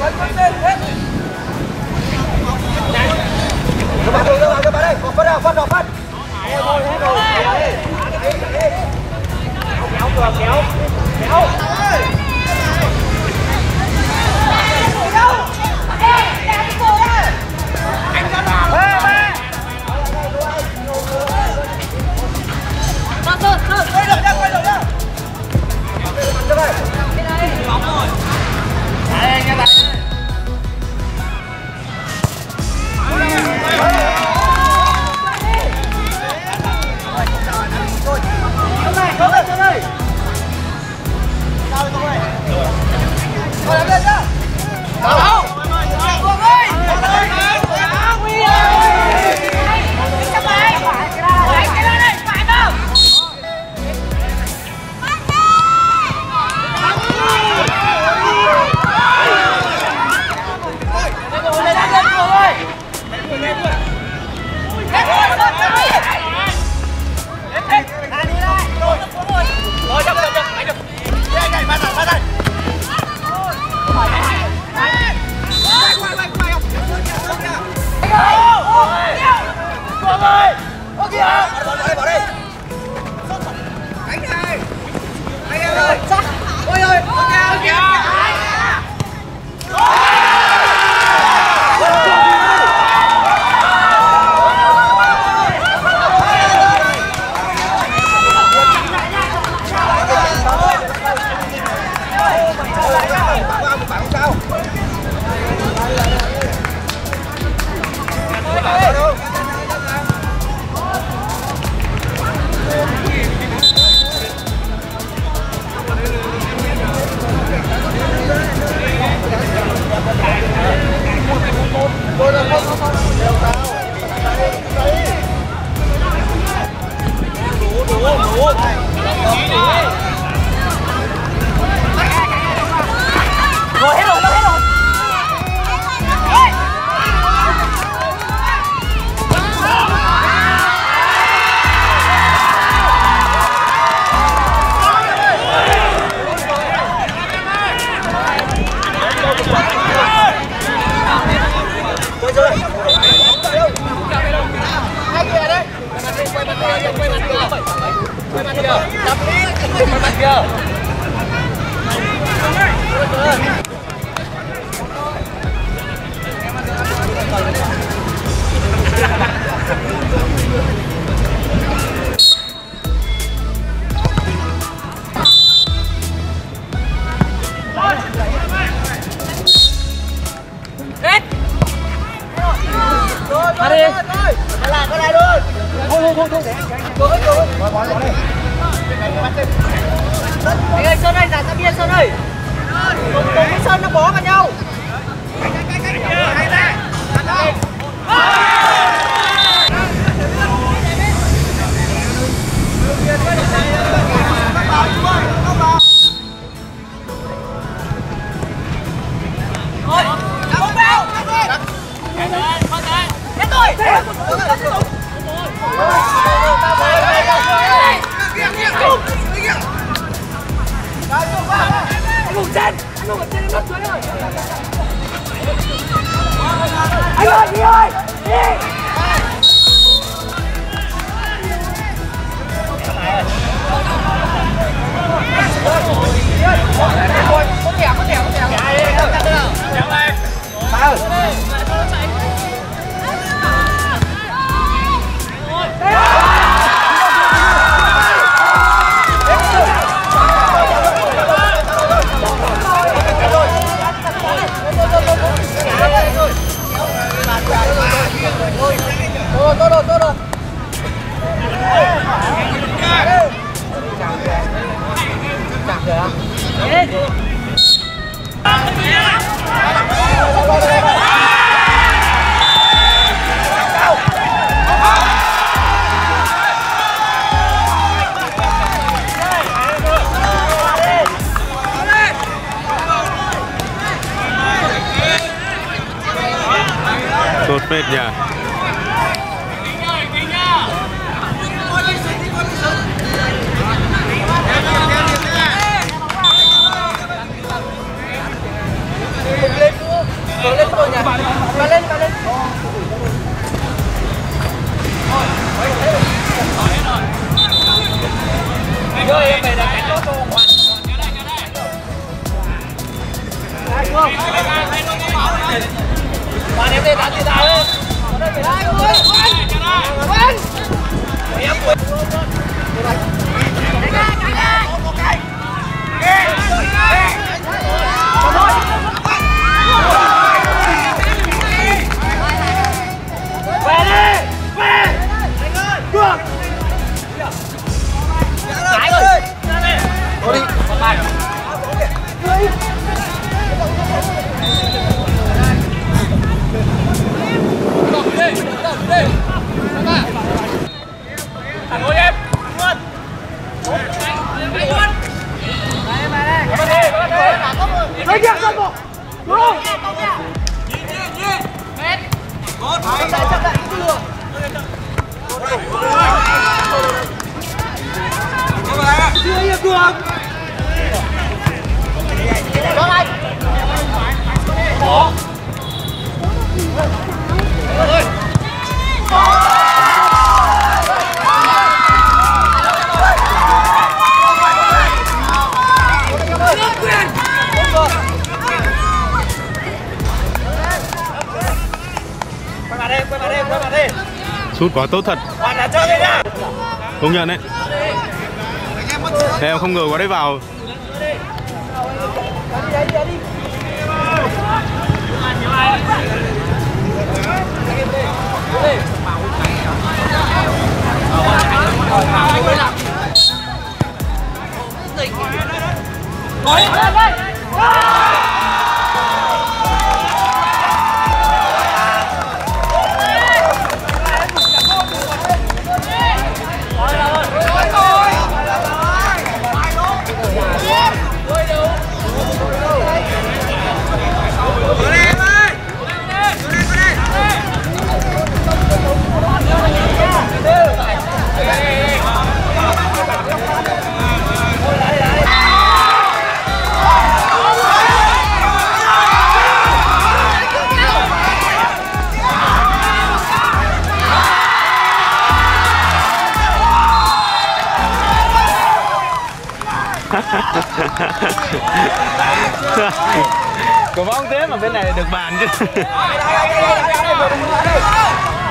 các bạn ơi các bạn các bạn ơi còn phát nào phát nào kéo kéo kéo kéo Terima kasih. Sơn ơi. Cùng cùng với Sơn nó bó vào nhau. Anh hùng trên, anh hùng ở trên nước xuống rồi anh ơi đi ơi đi. Sốt phết nhỉ lên rồi nhỉ. Và lên, và lên. Em lên đánh thì đào lên. Ở đây phải đai ơi. Hoàn. Hoàn. Em quên. Sút quá tốt thật. Công nhận đấy. Em không ngờ qua đấy vào cầu bóng thế mà bên này được bàn chứ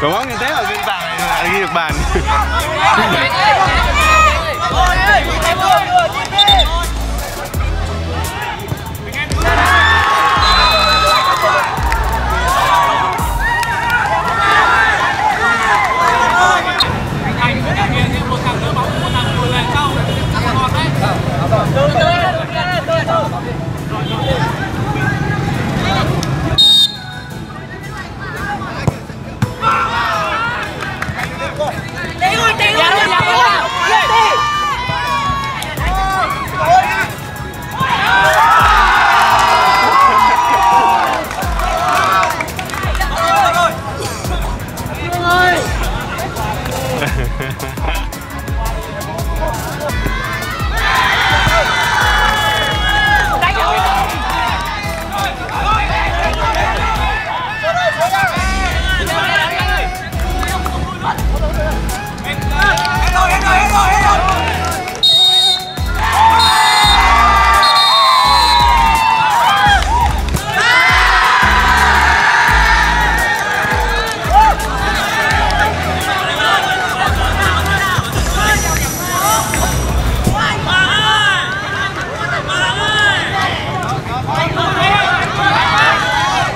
cầu bóng như thế mà bên bàn này là ghi được bàn